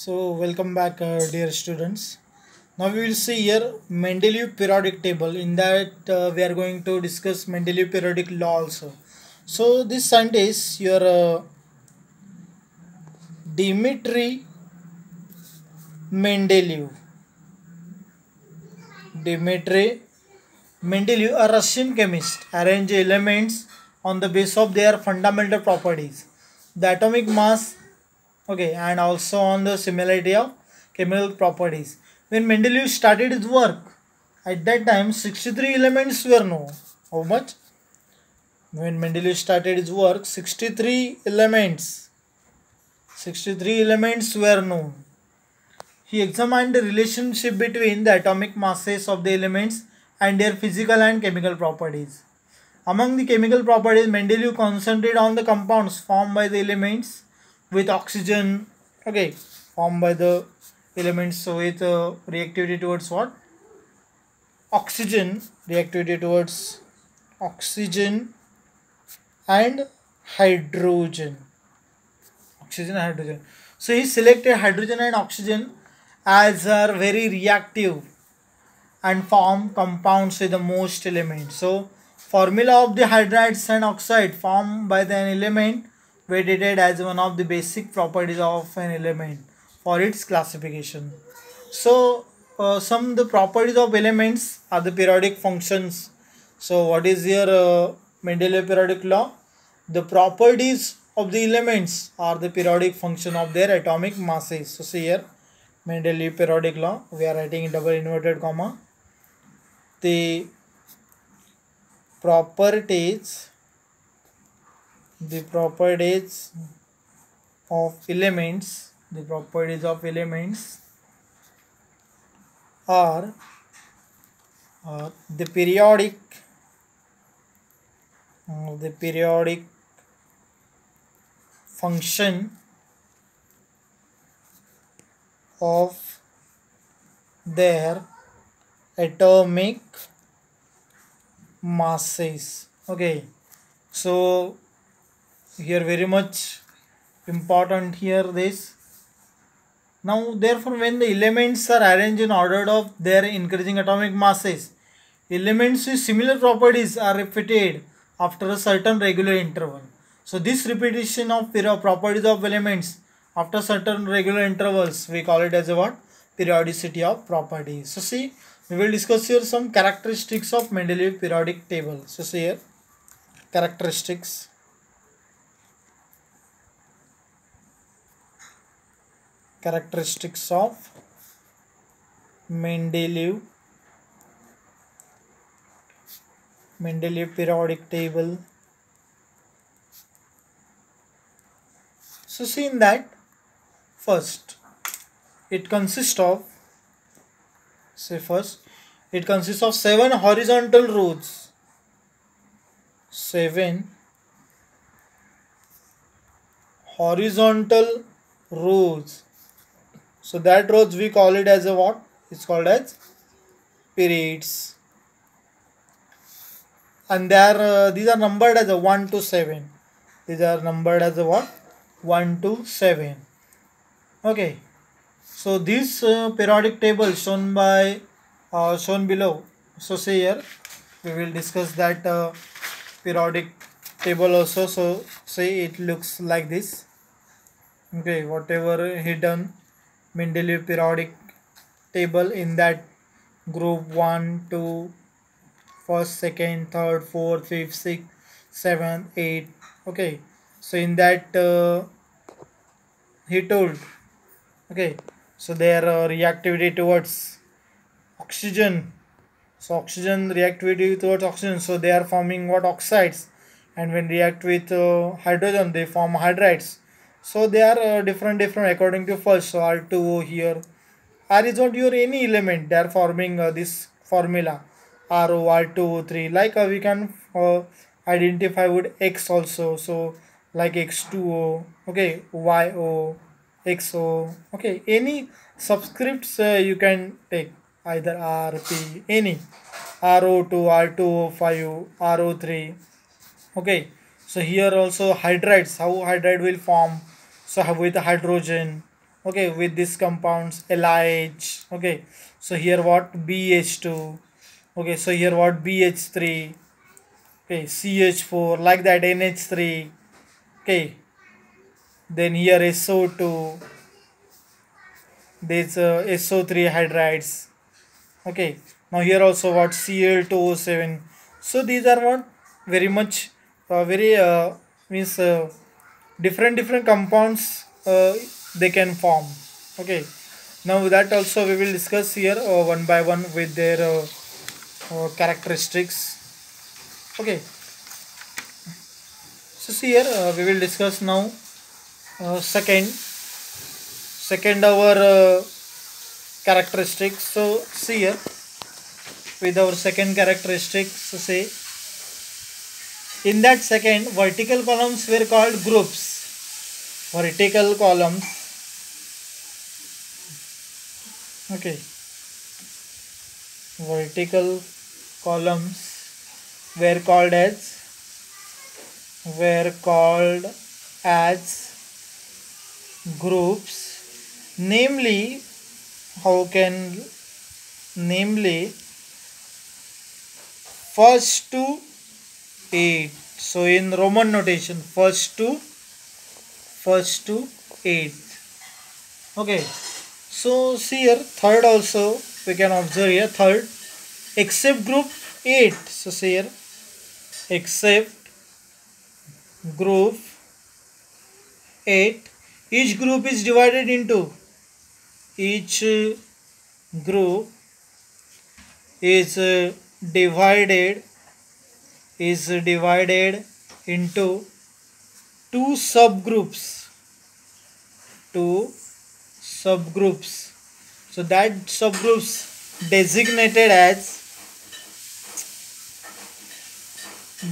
So welcome back uh, dear students. Now we will see here Mendeleev periodic table. In that uh, we are going to discuss Mendeleev periodic law also. So this scientist your uh, Dmitry Mendeleev. Dmitry Mendeleev, a Russian chemist, arranged elements on the basis of their fundamental properties. The atomic mass okay and also on the similarity of chemical properties. When mendeleev started his work at that time 63 elements were known. How much? When mendeleev started his work 63 elements. 63 elements were known. He examined the relationship between the atomic masses of the elements and their physical and chemical properties. Among the chemical properties mendeleev concentrated on the compounds formed by the elements with oxygen okay formed by the elements. So with uh, reactivity towards what? Oxygen reactivity towards oxygen and hydrogen. Oxygen and hydrogen. So he selected hydrogen and oxygen as are very reactive and form compounds with the most elements so formula of the hydrides and oxide formed by the element validated as one of the basic properties of an element for its classification. So uh, some the properties of elements are the periodic functions. So what is your uh, Mendeleev periodic law? The properties of the elements are the periodic function of their atomic masses. So see here Mendeleev periodic law we are writing in double inverted comma. The properties the properties of elements the properties of elements are uh, the periodic uh, the periodic function of their atomic masses. Okay so here very much important here this. Now therefore when the elements are arranged in order of their increasing atomic masses elements with similar properties are repeated after a certain regular interval. So this repetition of properties of elements after certain regular intervals we call it as a what? Periodicity of properties so see we will discuss here some characteristics of Mendeleev periodic table. So see here characteristics characteristics of Mendeleev. Mendeleev periodic table. So see in that first it consists of say first it consists of seven horizontal rows. Seven horizontal rows so that rows we call it as a what? It's called as periods. And they are uh, these are numbered as a 1 to 7. These are numbered as a what? 1 to 7. Okay. So this uh, periodic table shown by uh, shown below. So say here we will discuss that uh, periodic table also. So say it looks like this. Okay, whatever hidden Mendeleev periodic table in that group 1, 2, first, second, third, fourth, fifth, sixth, seventh, eighth. Okay, so in that uh, he told, okay, so their uh, reactivity towards oxygen. So oxygen reactivity towards oxygen. So they are forming what oxides, and when react with uh, hydrogen, they form hydrides so they are uh, different different according to first so r2o here. R is not your any element they are forming uh, this formula. Ro r2o3 like uh, we can uh, identify with x also. So like x2o okay yo xo okay any subscripts uh, you can take. Either r p any. Ro2 r2o 5 ro3 okay so here also hydrides. How hydride will form? So with hydrogen. Okay with these compounds LiH okay so here what? BH2 okay so here what? BH3 okay CH4 like that NH3 okay then here SO2 there's uh, SO3 hydrides. Okay now here also what? Cl2O7 so these are what? very much very uh, means uh, different different compounds uh, they can form. Okay. Now that also we will discuss here uh, one by one with their uh, uh, characteristics. Okay. So see here uh, we will discuss now uh, second second our uh, characteristics. So see here with our second characteristics so say in that second vertical columns were called groups. Vertical columns. Okay. Vertical columns were called as were called as groups. Namely how can namely first to 8 so in roman notation first to first to 8 okay. So see here third also we can observe here third except group 8 so see here except group 8 each group is divided into each group is uh, divided is divided into two subgroups. Two subgroups. So that subgroups designated as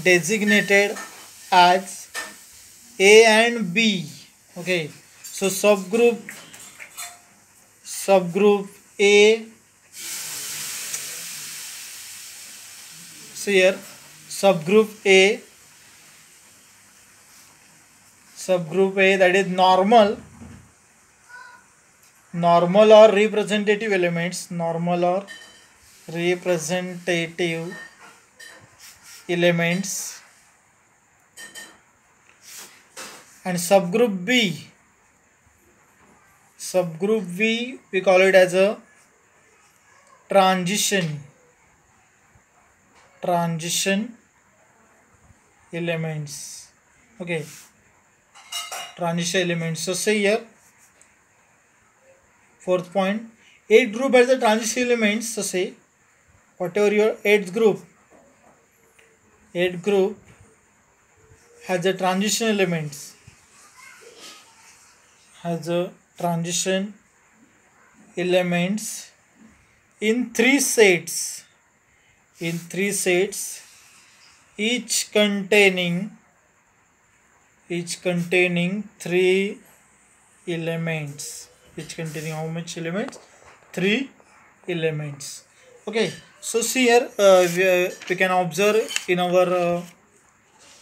designated as a and b. Okay. So subgroup subgroup a. So here subgroup a. Subgroup a that is normal. Normal or representative elements normal or representative elements. And subgroup B. Subgroup B we call it as a transition. Transition elements okay transition elements so say here Fourth point, eight group has the transition elements. So say whatever your eighth group, eighth group has the transition elements, has the transition elements in three sets, in three sets, each containing each containing three elements. Each containing how much elements? Three elements. Okay so see here uh, we, uh, we can observe in our uh,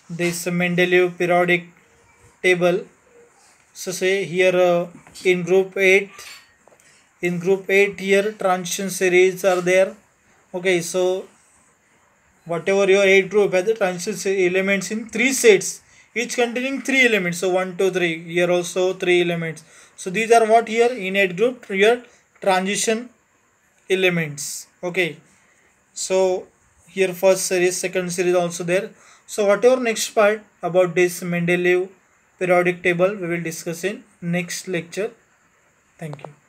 this Mendeleev periodic table. So say here uh, in group 8 in group 8 here transition series are there. Okay so whatever your 8 group has the transition elements in three sets each containing three elements. So one two three here also three elements. So these are what here in a group here transition elements. Okay. So here first series second series also there. So whatever next part about this Mendeleev periodic table we will discuss in next lecture. Thank you